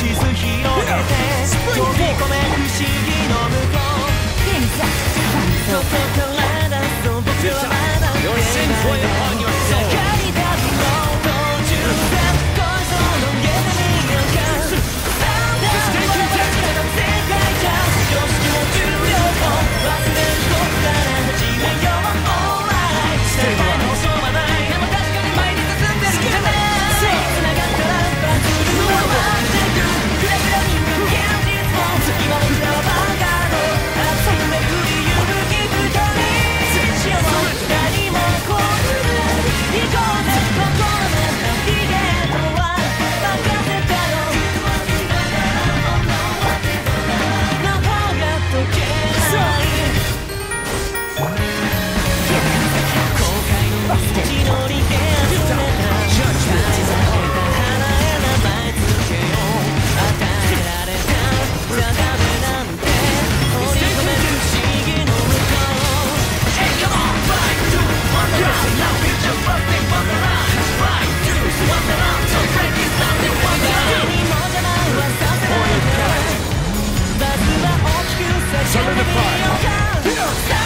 沈み広げて。飛び込め不思議の向こう。solidified.